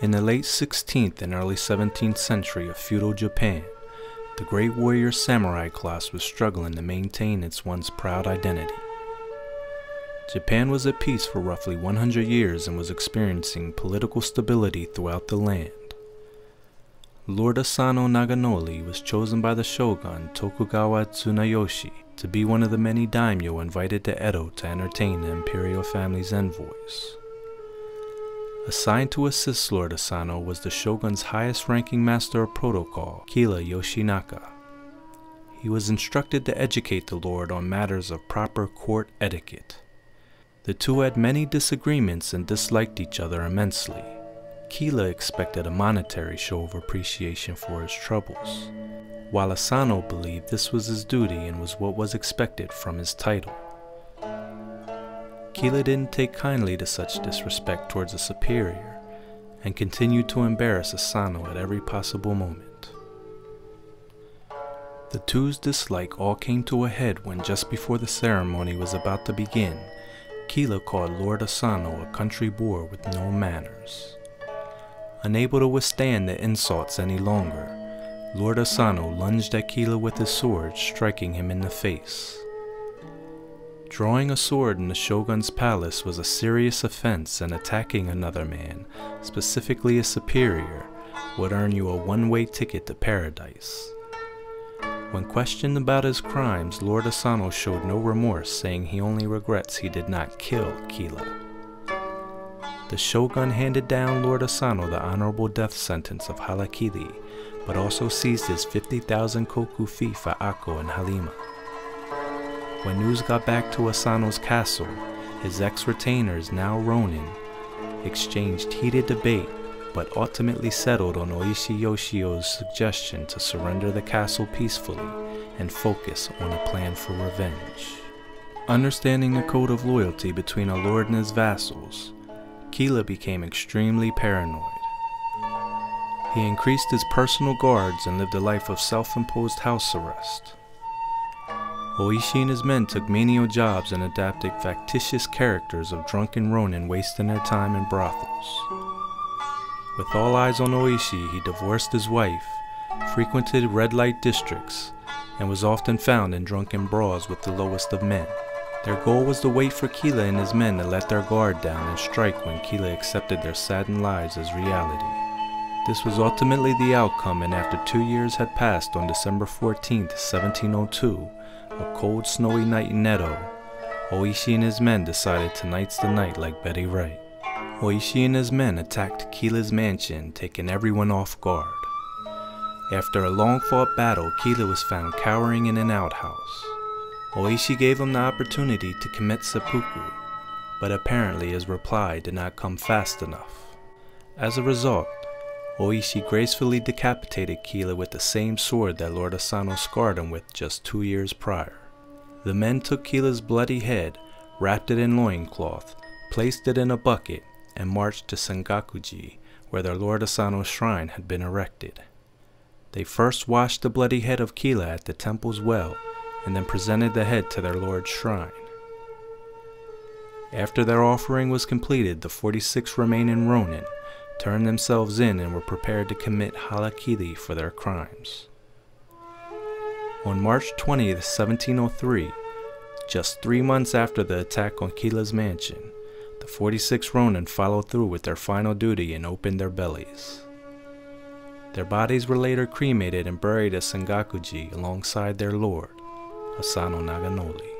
In the late 16th and early 17th century of feudal Japan, the great warrior samurai class was struggling to maintain its once proud identity. Japan was at peace for roughly 100 years and was experiencing political stability throughout the land. Lord Asano Naganori was chosen by the shogun Tokugawa Tsunayoshi to be one of the many daimyo invited to Edo to entertain the imperial family's envoys. Assigned to assist Lord Asano was the shogun's highest ranking master of protocol, Kira Yoshinaka. He was instructed to educate the lord on matters of proper court etiquette. The two had many disagreements and disliked each other immensely. Kira expected a monetary show of appreciation for his troubles, while Asano believed this was his duty and was what was expected from his title. Kira didn't take kindly to such disrespect towards a superior and continued to embarrass Asano at every possible moment. The two's dislike all came to a head when just before the ceremony was about to begin, Kira called Lord Asano a country boor with no manners. Unable to withstand the insults any longer, Lord Asano lunged at Kira with his sword, striking him in the face. Drawing a sword in the shogun's palace was a serious offense and attacking another man, specifically a superior, would earn you a one-way ticket to paradise. When questioned about his crimes, Lord Asano showed no remorse, saying he only regrets he did not kill Kira. The shogun handed down Lord Asano the honorable death sentence of Harakiri, but also seized his 50,000 koku fee for Ako and Harima. When news got back to Asano's castle, his ex-retainers, now Ronin, exchanged heated debate but ultimately settled on Oishi Yoshio's suggestion to surrender the castle peacefully and focus on a plan for revenge. Understanding the code of loyalty between a lord and his vassals, Kira became extremely paranoid. He increased his personal guards and lived a life of self-imposed house arrest. Oishi and his men took menial jobs and adapted factitious characters of drunken ronin wasting their time in brothels. With all eyes on Oishi, he divorced his wife, frequented red light districts, and was often found in drunken brawls with the lowest of men. Their goal was to wait for Kira and his men to let their guard down and strike when Kira accepted their saddened lives as reality. This was ultimately the outcome, and after two years had passed on December 14, 1702, a cold, snowy night in Edo, Oishi and his men decided tonight's the night like Betty Wright. Oishi and his men attacked Kira's mansion, taking everyone off guard. After a long fought battle, Kira was found cowering in an outhouse. Oishi gave him the opportunity to commit seppuku, but apparently his reply did not come fast enough. As a result, Oishi gracefully decapitated Kira with the same sword that Lord Asano scarred him with just two years prior. The men took Kira's bloody head, wrapped it in loincloth, placed it in a bucket, and marched to Sengakuji, where their Lord Asano's shrine had been erected. They first washed the bloody head of Kira at the temple's well, and then presented the head to their Lord's shrine. After their offering was completed, the 46 remaining Ronin turned themselves in and were prepared to commit harakiri for their crimes. On March 20, 1703, just three months after the attack on Kira's mansion, the 46 Ronin followed through with their final duty and opened their bellies. Their bodies were later cremated and buried at Sengakuji alongside their lord, Asano Naganori.